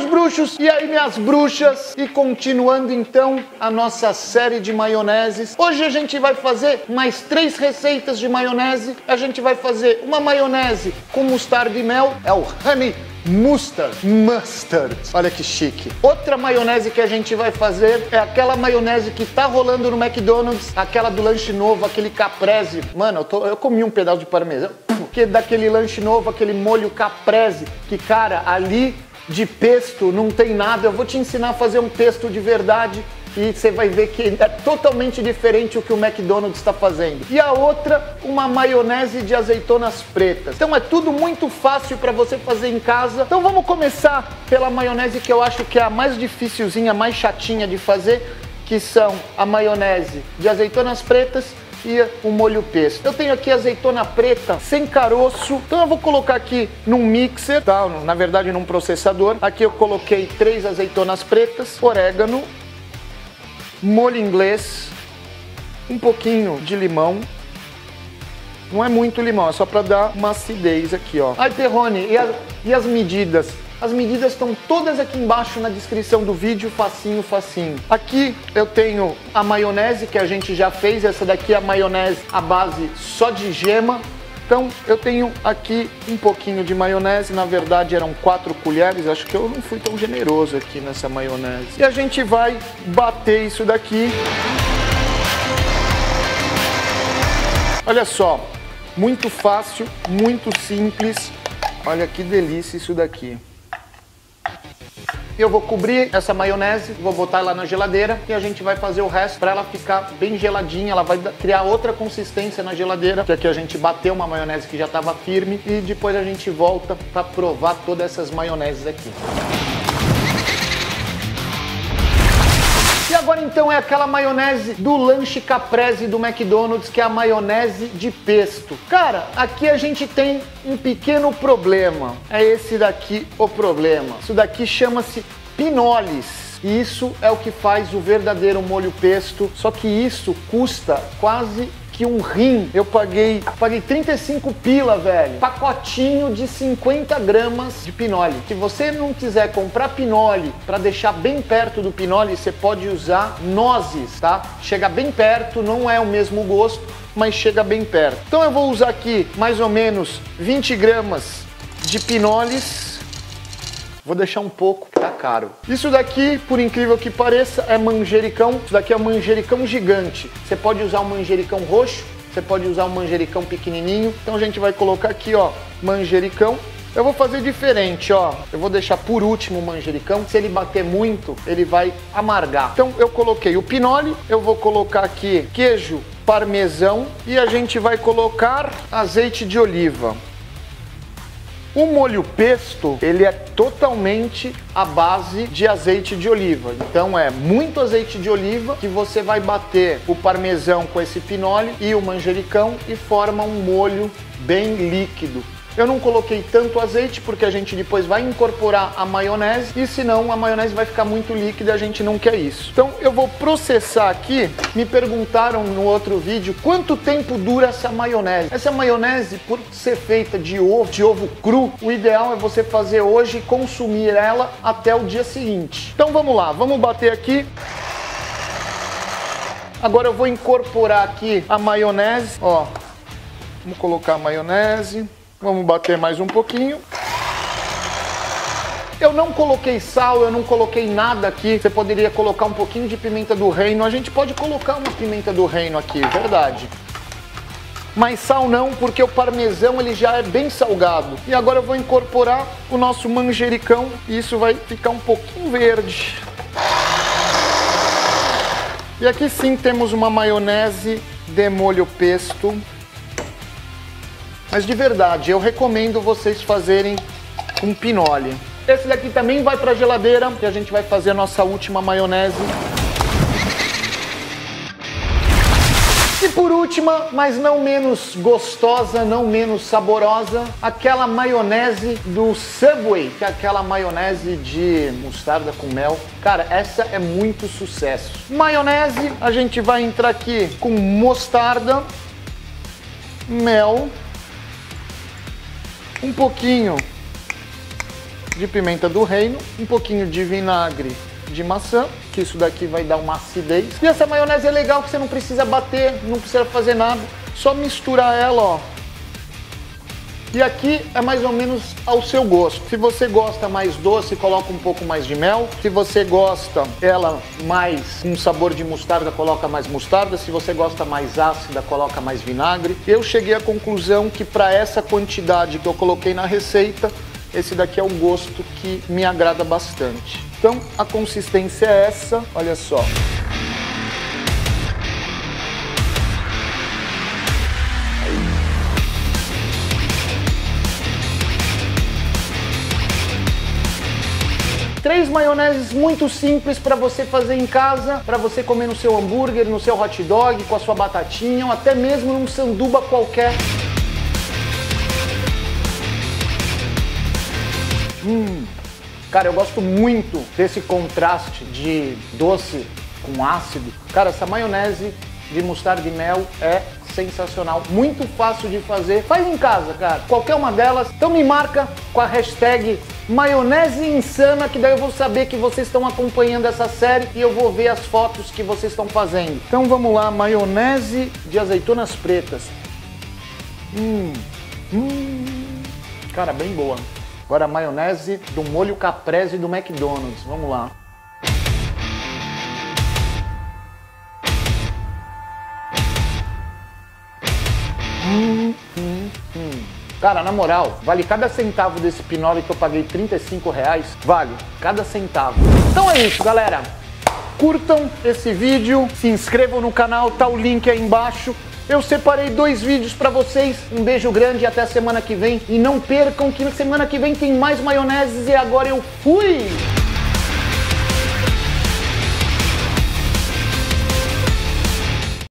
meus bruxos? E aí, minhas bruxas? E continuando então a nossa série de maioneses. Hoje a gente vai fazer mais três receitas de maionese. A gente vai fazer uma maionese com mostarda e mel, é o honey mustard. Mustard. Olha que chique. Outra maionese que a gente vai fazer é aquela maionese que tá rolando no McDonald's, aquela do lanche novo, aquele caprese. Mano, eu, tô, eu comi um pedaço de parmesão. Que daquele lanche novo, aquele molho caprese, que cara, ali de pesto não tem nada. Eu vou te ensinar a fazer um pesto de verdade e você vai ver que é totalmente diferente o que o McDonald's está fazendo. E a outra, uma maionese de azeitonas pretas. Então é tudo muito fácil para você fazer em casa. Então vamos começar pela maionese que eu acho que é a mais dificilzinha, mais chatinha de fazer, que são a maionese de azeitonas pretas e o molho pesto. Eu tenho aqui azeitona preta sem caroço, então eu vou colocar aqui num mixer, tá? na verdade num processador. Aqui eu coloquei três azeitonas pretas, orégano, molho inglês, um pouquinho de limão. Não é muito limão, é só para dar uma acidez aqui, ó. Ai, Terrone, e, a, e as medidas? As medidas estão todas aqui embaixo na descrição do vídeo, facinho, facinho. Aqui eu tenho a maionese que a gente já fez, essa daqui é a maionese à base só de gema. Então eu tenho aqui um pouquinho de maionese, na verdade eram quatro colheres, acho que eu não fui tão generoso aqui nessa maionese. E a gente vai bater isso daqui. Olha só, muito fácil, muito simples. Olha que delícia isso daqui. Eu vou cobrir essa maionese, vou botar ela na geladeira e a gente vai fazer o resto para ela ficar bem geladinha. Ela vai criar outra consistência na geladeira, que aqui a gente bateu uma maionese que já estava firme e depois a gente volta para provar todas essas maioneses aqui. E agora então é aquela maionese do lanche caprese do McDonald's, que é a maionese de pesto. Cara, aqui a gente tem um pequeno problema. É esse daqui o problema. Isso daqui chama-se pinoles. E isso é o que faz o verdadeiro molho pesto, só que isso custa quase que um rim. Eu paguei, paguei 35 pila, velho. Pacotinho de 50 gramas de pinole. Se você não quiser comprar pinole para deixar bem perto do pinole, você pode usar nozes, tá? Chega bem perto, não é o mesmo gosto, mas chega bem perto. Então eu vou usar aqui mais ou menos 20 gramas de pinoles Vou deixar um pouco, tá caro. Isso daqui, por incrível que pareça, é manjericão. Isso daqui é manjericão gigante. Você pode usar um manjericão roxo, você pode usar um manjericão pequenininho. Então a gente vai colocar aqui, ó, manjericão. Eu vou fazer diferente, ó. Eu vou deixar por último o manjericão. Se ele bater muito, ele vai amargar. Então eu coloquei o pinole, eu vou colocar aqui queijo parmesão e a gente vai colocar azeite de oliva. O molho pesto, ele é totalmente à base de azeite de oliva. Então é muito azeite de oliva que você vai bater o parmesão com esse pinole e o manjericão e forma um molho bem líquido. Eu não coloquei tanto azeite porque a gente depois vai incorporar a maionese e senão a maionese vai ficar muito líquida a gente não quer isso. Então eu vou processar aqui. Me perguntaram no outro vídeo quanto tempo dura essa maionese. Essa maionese, por ser feita de ovo, de ovo cru, o ideal é você fazer hoje e consumir ela até o dia seguinte. Então vamos lá, vamos bater aqui. Agora eu vou incorporar aqui a maionese, ó. Vamos colocar a maionese. Vamos bater mais um pouquinho. Eu não coloquei sal, eu não coloquei nada aqui. Você poderia colocar um pouquinho de pimenta do reino. A gente pode colocar uma pimenta do reino aqui, verdade. Mas sal não, porque o parmesão ele já é bem salgado. E agora eu vou incorporar o nosso manjericão e isso vai ficar um pouquinho verde. E aqui sim temos uma maionese de molho pesto. Mas de verdade, eu recomendo vocês fazerem com pinole. Esse daqui também vai para a geladeira e a gente vai fazer a nossa última maionese. E por última, mas não menos gostosa, não menos saborosa, aquela maionese do Subway, que é aquela maionese de mostarda com mel. Cara, essa é muito sucesso. Maionese, a gente vai entrar aqui com mostarda, mel, um pouquinho de pimenta do reino, um pouquinho de vinagre de maçã, que isso daqui vai dar uma acidez. E essa maionese é legal que você não precisa bater, não precisa fazer nada, só misturar ela, ó. E aqui é mais ou menos ao seu gosto. Se você gosta mais doce, coloca um pouco mais de mel. Se você gosta ela mais com sabor de mostarda, coloca mais mostarda. Se você gosta mais ácida, coloca mais vinagre. Eu cheguei à conclusão que para essa quantidade que eu coloquei na receita, esse daqui é o gosto que me agrada bastante. Então a consistência é essa, olha só. Três maioneses muito simples para você fazer em casa, para você comer no seu hambúrguer, no seu hot dog, com a sua batatinha ou até mesmo num sanduba qualquer. Hum. Cara, eu gosto muito desse contraste de doce com ácido. Cara, essa maionese de mostarda e mel é sensacional, muito fácil de fazer. Faz em casa, cara. Qualquer uma delas. Então me marca com a hashtag maionese insana, que daí eu vou saber que vocês estão acompanhando essa série e eu vou ver as fotos que vocês estão fazendo. Então vamos lá, maionese de azeitonas pretas. Hum, hum. Cara, bem boa. Agora maionese do molho caprese do McDonald's. Vamos lá. Hum, hum, hum. Cara, na moral, vale cada centavo desse Pinole que eu paguei 35 reais. Vale, cada centavo. Então é isso, galera. Curtam esse vídeo, se inscrevam no canal, tá o link aí embaixo. Eu separei dois vídeos para vocês. Um beijo grande e até semana que vem. E não percam que na semana que vem tem mais maioneses e agora eu fui!